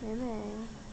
美美。